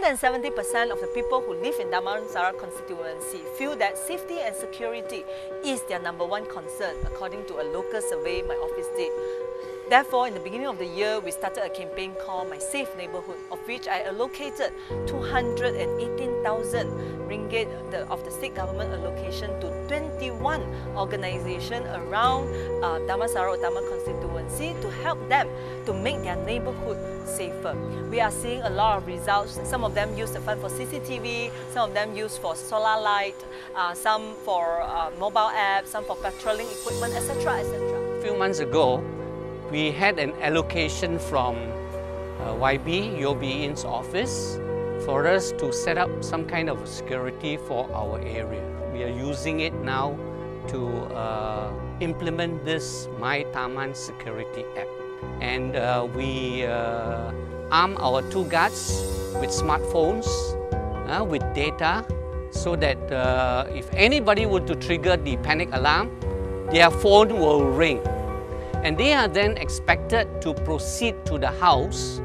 than 70% of the people who live in Damansara constituency feel that safety and security is their number one concern, according to a local survey my office did. Therefore, in the beginning of the year, we started a campaign called My Safe Neighborhood, of which I allocated 218,000 ringgit of the state government allocation to 21 organizations around uh, Damansara Utama constituency to help them to make their neighborhood safer. We are seeing a lot of results. Some of them use the fund for CCTV, some of them use for solar light, uh, some for uh, mobile apps, some for patrolling equipment, etc., etc. A few months ago, we had an allocation from uh, YB, UOB In's office for us to set up some kind of security for our area. We are using it now to uh, implement this My Taman Security app. And uh, we uh, arm our two guards with smartphones, uh, with data, so that uh, if anybody were to trigger the panic alarm, their phone will ring and they are then expected to proceed to the house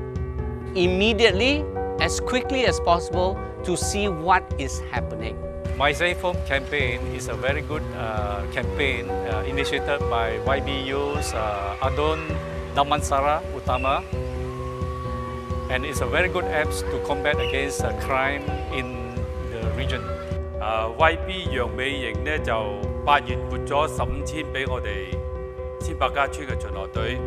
immediately, as quickly as possible, to see what is happening. My Zenform campaign is a very good uh, campaign uh, initiated by YB Yeo's uh, ADUN Damansara Utama. And it's a very good app to combat against uh, crime in the region. YB 千百家村嘅巡邏隊。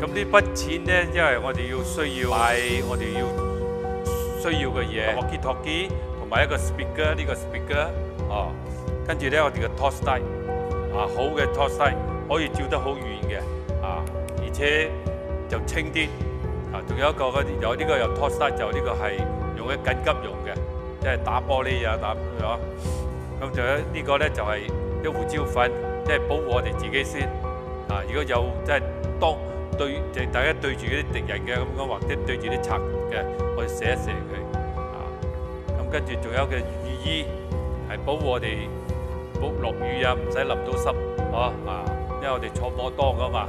咁呢筆錢呢，因為我哋要需要買我哋要需要嘅嘢，walkie talkie 同埋一個 speaker，呢個 speaker 哦，跟住咧我哋嘅 torch light 啊，好嘅 torch light 可以照得好遠嘅啊，而且就清啲啊，仲有一個嗰啲有呢個有 torch light 就呢個係用嘅緊急用嘅，即係打玻璃啊打。咁仲有呢個咧就係一胡椒粉，即係保護我哋自己先。啊！如果有即係當對就大家對住嗰啲敵人嘅咁講，或者對住啲賊嘅，我哋射一射佢啊！咁跟住仲有嘅雨衣係保護我哋保落雨啊，唔使淋到濕，嗬啊！因為我哋坐摩多噶嘛，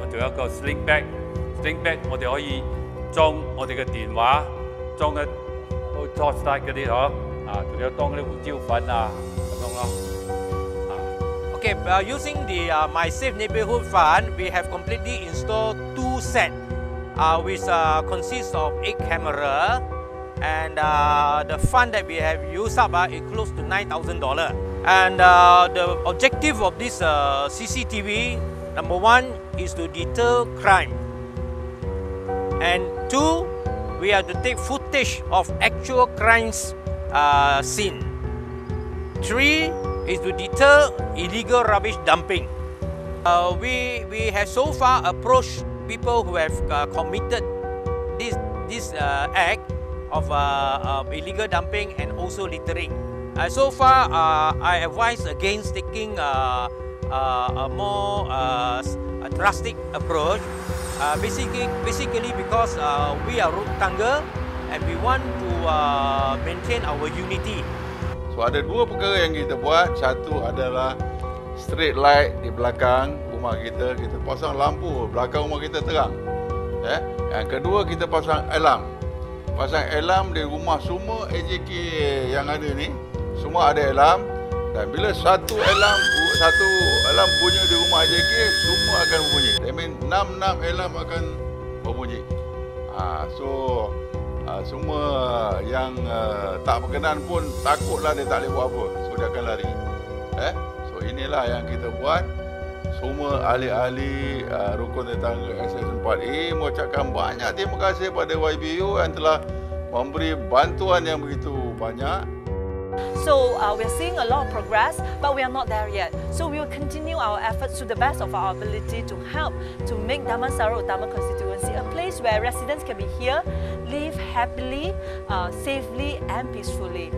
咁仲有一個 sling bag，sling bag 我哋可以裝我哋嘅電話，裝嘅好 torch light 嗰啲嗬啊，仲有當嗰啲胡椒粉啊咁樣咯。Okay, uh, using the uh, My Safe Neighborhood Fund, we have completely installed two sets, uh, which uh, consists of eight camera, and uh, the fund that we have used up uh, is close to nine thousand dollar. And uh, the objective of this uh, CCTV, number one, is to deter crime, and two, we have to take footage of actual crimes scene. Three, is to deter illegal rubbish dumping. Uh, we, we have so far approached people who have uh, committed this, this uh, act of uh, illegal dumping and also littering. Uh, so far, uh, I advise against taking a more drastic approach. basically, basically because we are root tangga and we want to maintain our unity. So ada dua perkara yang kita buat. Satu adalah street light di belakang rumah kita. Kita pasang lampu belakang rumah kita terang. Eh? Yang kedua kita pasang alarm. Pasang alarm di rumah semua AJK yang ada ni. Semua ada alarm. Dan bila satu alarm satu alarm bunyi di rumah AJK, semua akan berbunyi. That means enam-enam alarm akan berbunyi. Ha, so uh, semua yang uh, tak berkenan pun takutlah dia tak boleh buat apa. So dia akan lari. Eh? So inilah yang kita buat. Semua ahli-ahli uh, rukun tetangga SS4A mengucapkan banyak terima kasih pada YBU yang telah memberi bantuan yang begitu banyak. So uh, we're seeing a lot of progress, but we are not there yet. So we will continue our efforts to the best of our ability to help to make Damansara Utama constituency a place where residents can be here, live happily, uh, safely and peacefully.